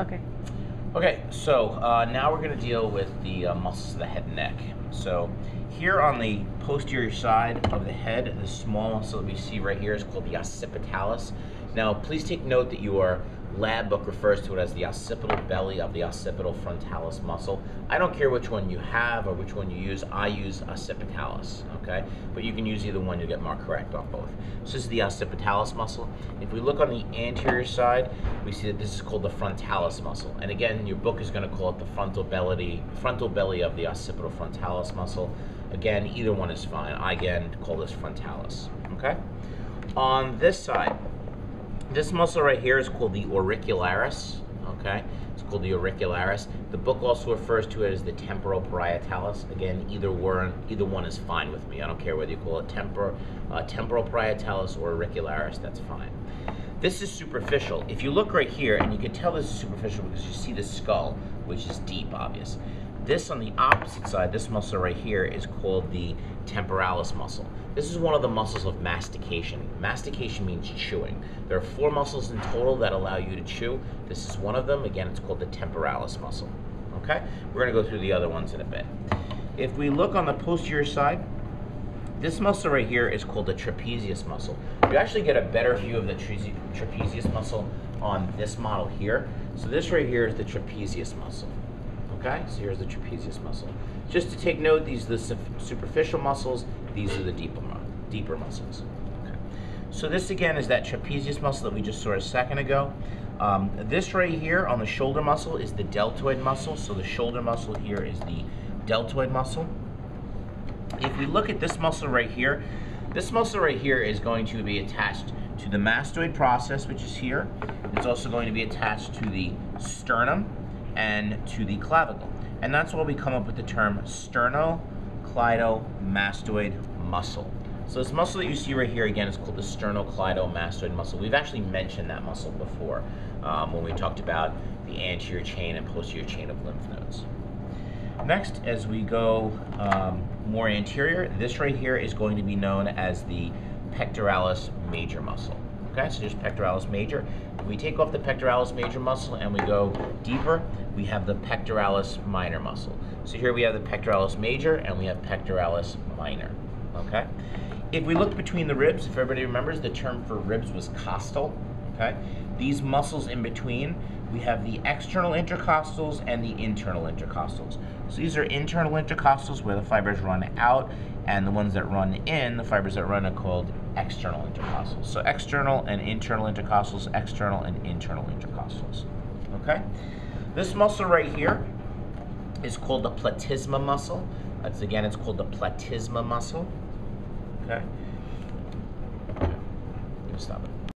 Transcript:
Okay. Okay, so uh, now we're going to deal with the uh, muscles of the head and neck. So here on the posterior side of the head, the small muscle that we see right here is called the occipitalis. Now, please take note that your lab book refers to it as the occipital belly of the occipital frontalis muscle. I don't care which one you have or which one you use. I use occipitalis, okay? But you can use either one, you'll get more correct on both. So this is the occipitalis muscle. If we look on the anterior side, we see that this is called the frontalis muscle. And again, your book is going to call it the frontal belly, frontal belly of the occipital frontalis muscle. Again, either one is fine. I again call this frontalis, okay? On this side, this muscle right here is called the auricularis, okay? It's called the auricularis. The book also refers to it as the temporal parietalis. Again, either one, either one is fine with me. I don't care whether you call it tempor, uh, temporal parietalis or auricularis, that's fine. This is superficial. If you look right here, and you can tell this is superficial because you see the skull, which is deep, obvious. This on the opposite side, this muscle right here is called the temporalis muscle. This is one of the muscles of mastication. Mastication means chewing. There are four muscles in total that allow you to chew. This is one of them. Again, it's called the temporalis muscle. Okay? We're going to go through the other ones in a bit. If we look on the posterior side, this muscle right here is called the trapezius muscle. You actually get a better view of the trapezius muscle on this model here. So this right here is the trapezius muscle. Okay, so here's the trapezius muscle. Just to take note, these are the superficial muscles, these are the deeper, deeper muscles. So this again is that trapezius muscle that we just saw a second ago. Um, this right here on the shoulder muscle is the deltoid muscle. So the shoulder muscle here is the deltoid muscle. If we look at this muscle right here, this muscle right here is going to be attached to the mastoid process, which is here. It's also going to be attached to the sternum, and to the clavicle. And that's why we come up with the term sternocleidomastoid muscle. So this muscle that you see right here, again, is called the sternocleidomastoid muscle. We've actually mentioned that muscle before um, when we talked about the anterior chain and posterior chain of lymph nodes. Next, as we go um, more anterior, this right here is going to be known as the pectoralis major muscle. Okay, so just pectoralis major. If we take off the pectoralis major muscle and we go deeper, we have the pectoralis minor muscle. So here we have the pectoralis major and we have pectoralis minor. Okay. If we look between the ribs, if everybody remembers, the term for ribs was costal. Okay. These muscles in between, we have the external intercostals and the internal intercostals. So these are internal intercostals where the fibers run out, and the ones that run in, the fibers that run are called external intercostals. So external and internal intercostals, external and internal intercostals. Okay? This muscle right here is called the platysma muscle. That's again, it's called the platysma muscle. Okay? Stop it.